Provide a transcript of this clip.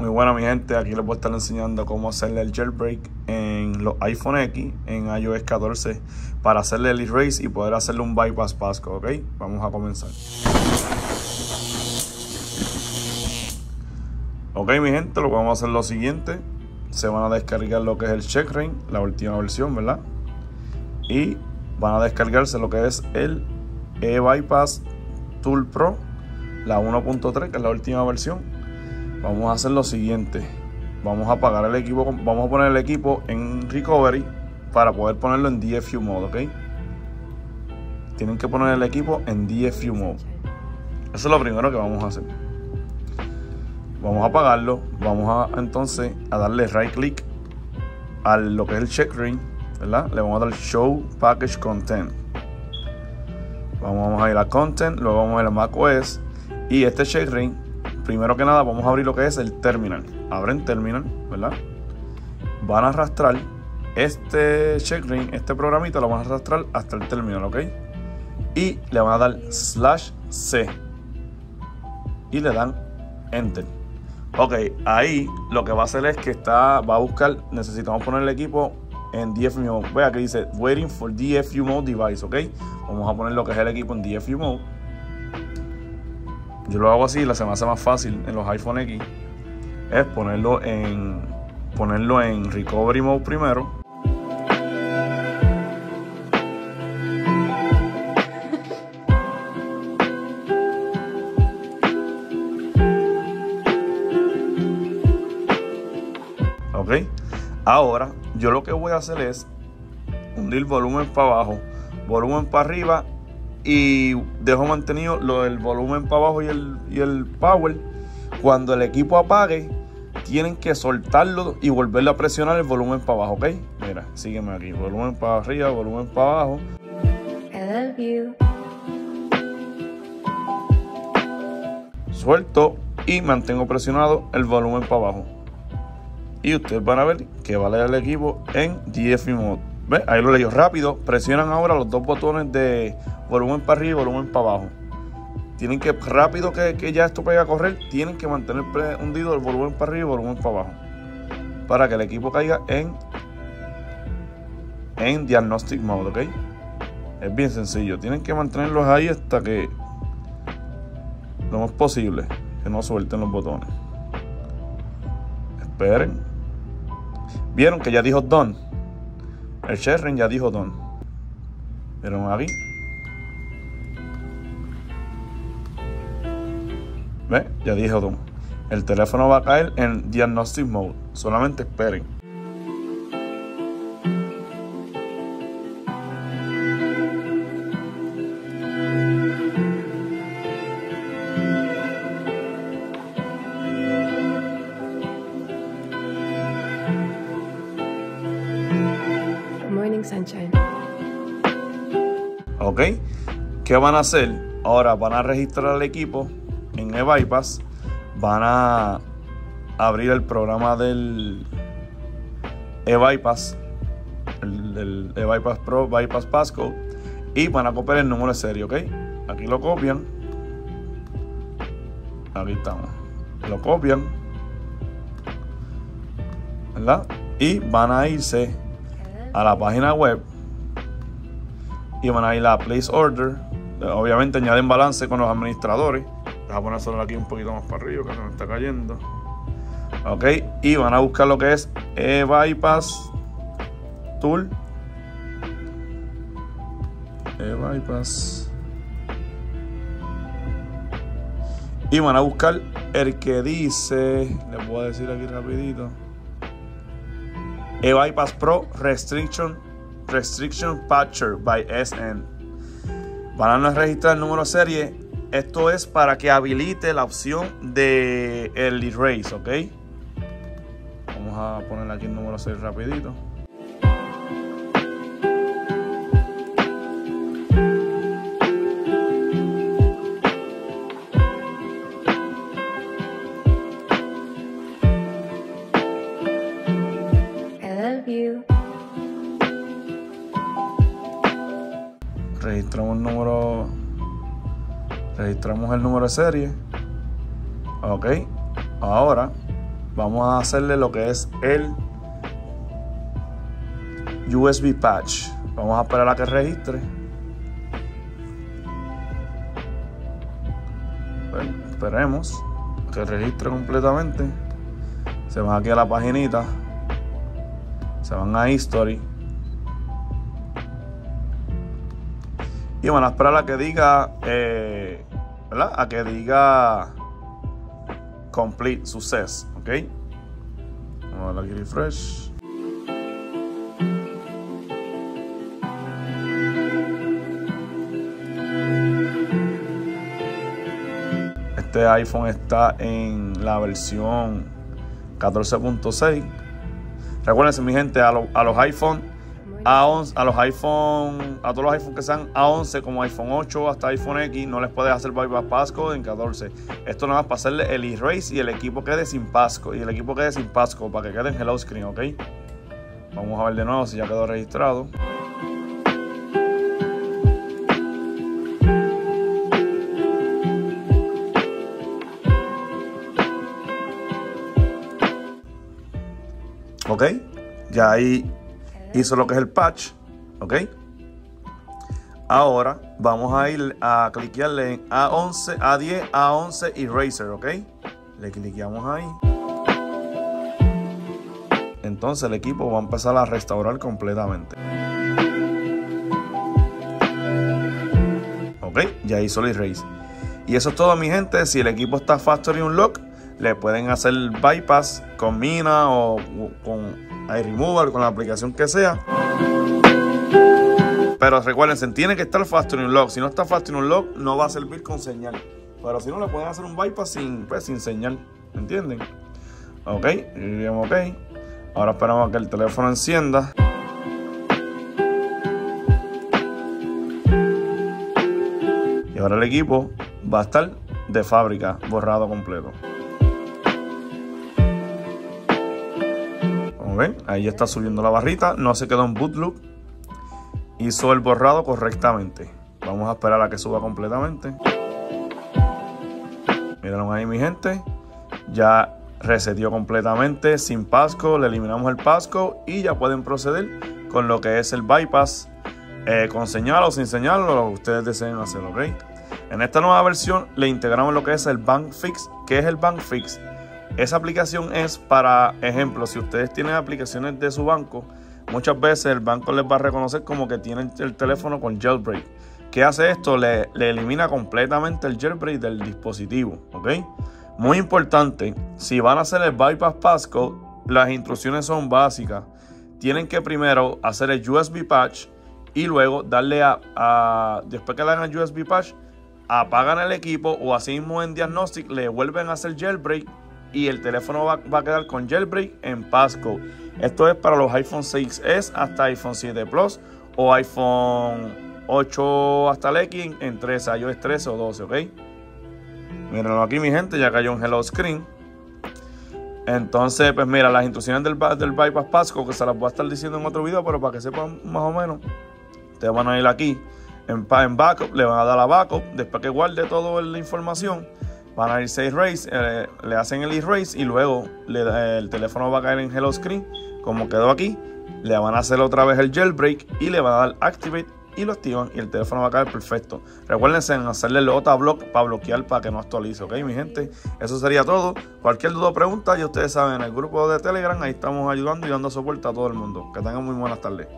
Muy buena mi gente, aquí les voy a estar enseñando cómo hacerle el jailbreak en los iPhone X en iOS 14 para hacerle el erase y poder hacerle un bypass passcode, ¿ok? Vamos a comenzar. Ok mi gente, lo que vamos a hacer lo siguiente, se van a descargar lo que es el checkring, la última versión, ¿verdad? Y van a descargarse lo que es el eBypass Tool Pro, la 1.3, que es la última versión vamos a hacer lo siguiente. Vamos a apagar el equipo, vamos a poner el equipo en recovery para poder ponerlo en DFU mode, ¿ok? Tienen que poner el equipo en DFU mode. Eso es lo primero que vamos a hacer. Vamos a apagarlo, vamos a entonces a darle right click a lo que es el check ring, ¿verdad? Le vamos a dar show package content. Vamos a ir a content, luego vamos a ir a macOS y este check ring primero que nada vamos a abrir lo que es el terminal. Abren terminal, ¿verdad? Van a arrastrar este checkring, este programita lo van a arrastrar hasta el terminal, ¿ok? Y le van a dar slash C. Y le dan enter. Ok, ahí lo que va a hacer es que está, va a buscar, necesitamos poner el equipo en DFU mode. Vea que dice waiting for DFU mode device, ¿ok? Vamos a poner lo que es el equipo en DFU mode. Yo lo hago así, la se me hace más fácil en los iPhone X. Es ponerlo en ponerlo en recovery mode primero. Ok. Ahora, yo lo que voy a hacer es hundir volumen para abajo, volumen para arriba y dejo mantenido lo del volumen para abajo y el, y el power. Cuando el equipo apague, tienen que soltarlo y volverlo a presionar el volumen para abajo, ¿ok? Mira, sígueme aquí. Volumen para arriba, volumen para abajo. Suelto y mantengo presionado el volumen para abajo. Y ustedes van a ver que va a leer el equipo en DFI mode. Ahí lo leyó rápido. Presionan ahora los dos botones de volumen para arriba y volumen para abajo. Tienen que, rápido que, ya esto pega a correr, tienen que mantener hundido el volumen para arriba y volumen para abajo. Para que el equipo caiga en, en diagnostic mode, ¿ok? Es bien sencillo. Tienen que mantenerlos ahí hasta que lo más posible. Que no suelten los botones. Esperen. Vieron que ya dijo done. El sharing ya dijo don. ¿Vieron aquí? ¿Ve? Ya dijo don. El teléfono va a caer en Diagnostic Mode. Solamente esperen. ¿Qué van a hacer? Ahora van a registrar el equipo en eBypass, van a abrir el programa del eBypass, el, el eBypass Pro Bypass Passcode y van a copiar el número de serie, ¿ok? Aquí lo copian, aquí estamos, lo copian, ¿verdad? Y van a irse a la página web y van a ir a Place Order. Obviamente añaden balance con los administradores. Deja poner solo aquí un poquito más para arriba que se me está cayendo. Ok, y van a buscar lo que es e-bypass tool. E-bypass. Y van a buscar el que dice, les voy a decir aquí rapidito. E-bypass Pro Restriction Restriction Patcher by SN. Van a registrar el número serie. Esto es para que habilite la opción de el erase, ¿ok? Vamos a poner aquí el número serie rapidito. Registramos el número registramos el número de serie ok ahora vamos a hacerle lo que es el USB patch. Vamos a esperar a que registre. Bueno, esperemos que registre completamente. Se van aquí a la paginita. Se van a History. Y van a esperar a que diga, eh, ¿verdad? A que diga complete success, ¿ok? Vamos a darle refresh. Este iPhone está en la versión 14.6. Recuerden, mi gente, a, a los iPhone A11, a los iPhone, a todos los iPhone que sean A11 como iPhone 8 hasta iPhone X, no les puedes hacer bypass passcode en 14. Esto nada más para hacerle el erase y el equipo quede sin passcode y el equipo quede sin passcode para que quede en hello screen, ¿ok? Vamos a ver de nuevo si ya quedó registrado. ¿Ok? Ya ahí hizo lo que es el patch. ¿Ok? Ahora vamos a ir a cliquearle en A11, A10, A11 Eraser. ¿Ok? Le cliqueamos ahí. Entonces el equipo va a empezar a restaurar completamente. Ok, ya hizo el erase. Y eso es todo mi gente. Si el equipo está Factory Unlock, le pueden hacer bypass con Mina o con iRemoval, con la aplicación que sea. Pero recuerden, tiene que estar Factory Unlock. Si no está Factory Unlock, no va a servir con señal. Pero si no, le pueden hacer un bypass sin, pues, sin señal. ¿Entienden? Ok, ok. Ahora esperamos a que el teléfono encienda. Y ahora el equipo va a estar de fábrica, borrado completo. Ahí está subiendo la barrita. No se quedó en boot loop. Hizo el borrado correctamente. Vamos a esperar a que suba completamente. Miren ahí mi gente. Ya resetió completamente sin pasco, le eliminamos el pasco y ya pueden proceder con lo que es el bypass eh, con señal o sin señal, lo que ustedes deseen hacer, ¿ok? En esta nueva versión le integramos lo que es el Bank Fix. ¿Qué es el Bank Fix? Esa aplicación es para ejemplo, si ustedes tienen aplicaciones de su banco, muchas veces el banco les va a reconocer como que tienen el teléfono con jailbreak. ¿Qué hace esto? Le, le elimina completamente el jailbreak del dispositivo, ¿ok? Muy importante, si van a hacer el bypass passcode, las instrucciones son básicas. Tienen que primero hacer el USB patch y luego darle a, después que le hagan el USB patch, apagan el equipo o así mismo en Diagnostic le vuelven a hacer jailbreak y el teléfono va, va, a quedar con jailbreak en passcode. Esto es para los iPhone 6S hasta iPhone 7 Plus o iPhone 8 hasta el X en 13, iOS 13 o 12, ¿ok? Mírenlo aquí, mi gente, ya cayó un hello screen. Entonces, pues mira, las instrucciones del, del bypass Pasco, que se las voy a estar diciendo en otro video, pero para que sepan más o menos, te van a ir aquí en, en backup, le van a dar a backup, después que guarde toda la información, van a irse erase, eh, le hacen el erase y luego el teléfono va a caer en hello screen, como quedó aquí, le van a hacer otra vez el jailbreak y le van a dar activate y lo activan y el teléfono va a caer perfecto. Recuérdense en hacerle el OTA block para bloquear para que no actualice, ¿ok, mi gente? Eso sería todo. Cualquier duda o pregunta, ya ustedes saben, en el grupo de Telegram, ahí estamos ayudando y dando soporte a todo el mundo. Que tengan muy buenas tardes.